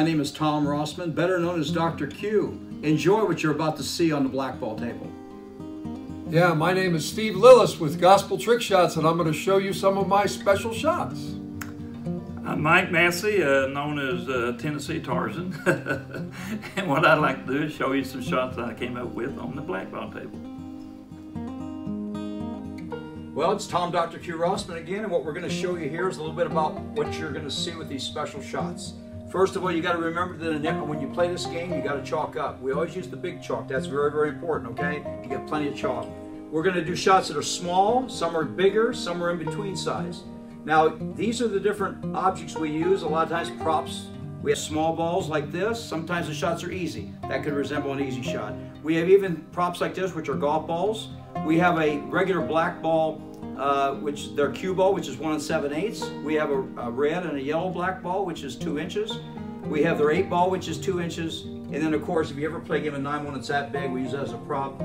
my name is Tom Rossman, better known as Dr. Q. Enjoy what you're about to see on the blackball table. Yeah, my name is Steve Lillis with Gospel Trick Shots, and I'm going to show you some of my special shots. I'm Mike Massey, uh, known as uh, Tennessee Tarzan. and what I'd like to do is show you some shots that I came up with on the blackball table. Well, it's Tom Dr. Q Rossman again, and what we're going to show you here is a little bit about what you're going to see with these special shots. First of all, you got to remember that when you play this game, you got to chalk up. We always use the big chalk. That's very, very important, okay? You get plenty of chalk. We're going to do shots that are small, some are bigger, some are in between size. Now, these are the different objects we use. A lot of times props. We have small balls like this. Sometimes the shots are easy. That could resemble an easy shot. We have even props like this, which are golf balls. We have a regular black ball, uh, which they're cue ball, which is one and seven eighths. We have a, a red and a yellow black ball, which is two inches. We have their eight ball, which is two inches. And then, of course, if you ever play a game of nine one, it's that big. We use that as a prop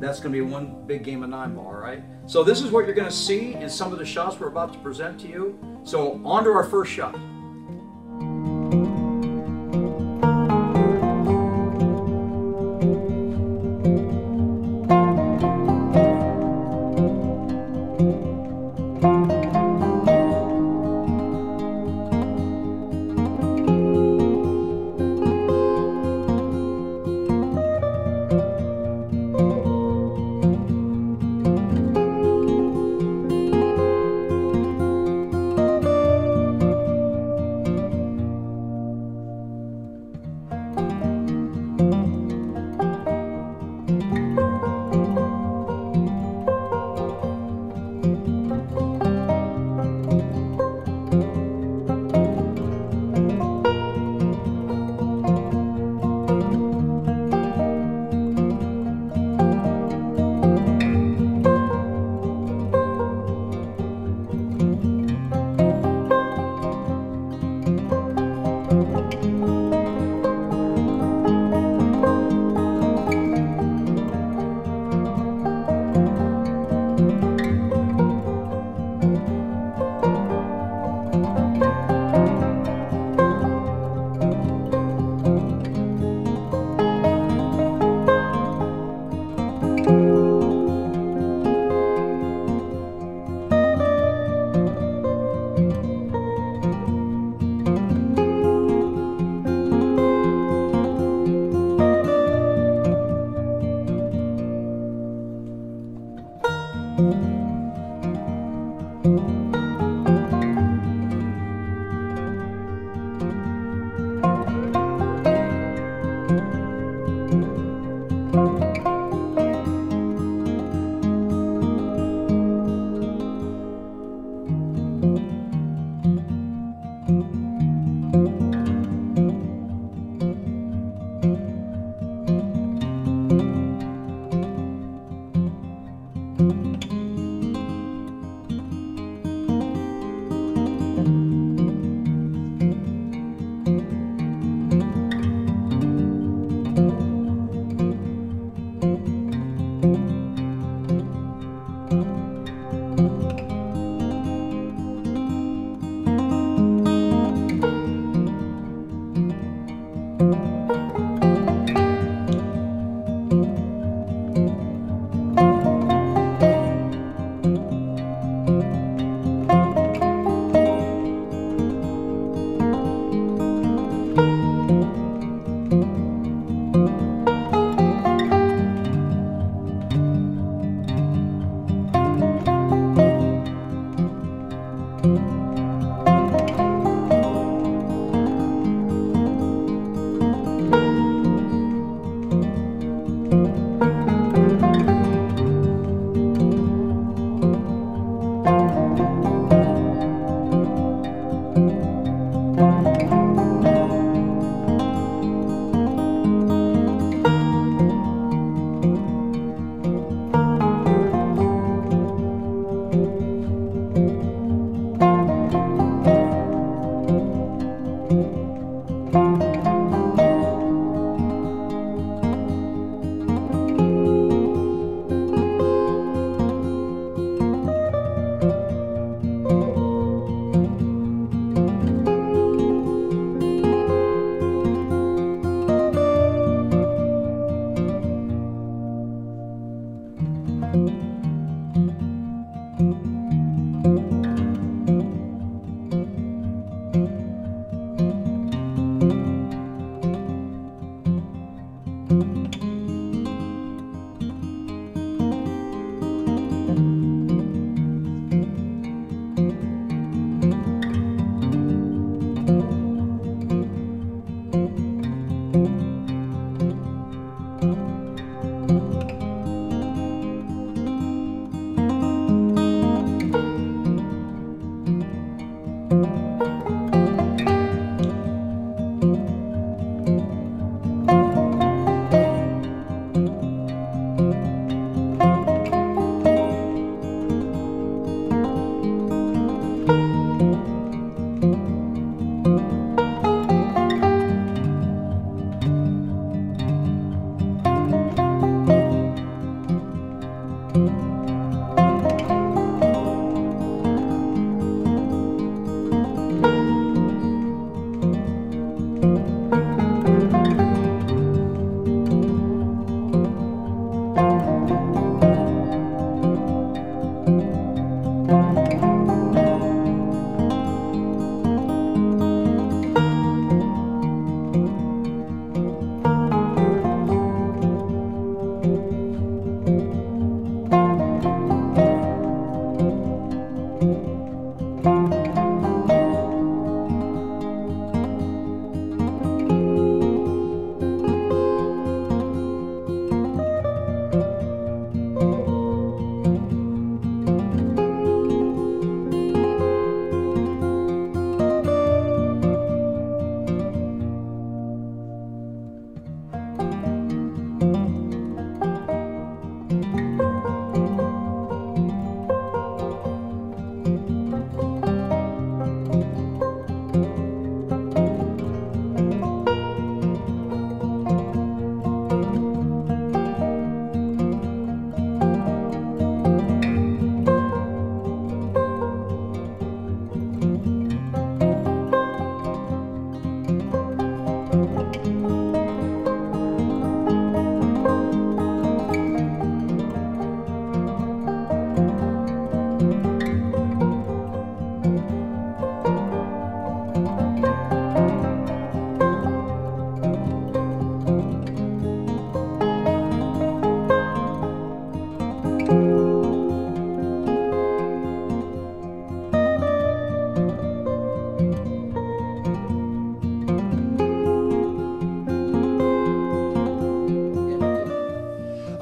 that's going to be one big game of nine ball, all right? So this is what you're going to see in some of the shots we're about to present to you. So on to our first shot.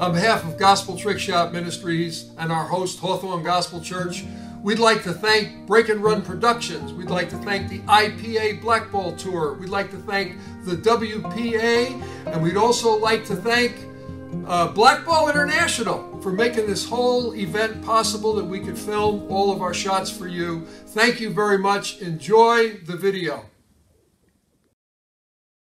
On behalf of Gospel Trick Shot Ministries and our host, Hawthorne Gospel Church, we'd like to thank Break and Run Productions. We'd like to thank the IPA Black Ball Tour. We'd like to thank the WPA. And we'd also like to thank uh, International for making this whole event possible that we could film all of our shots for you. Thank you very much. Enjoy the video.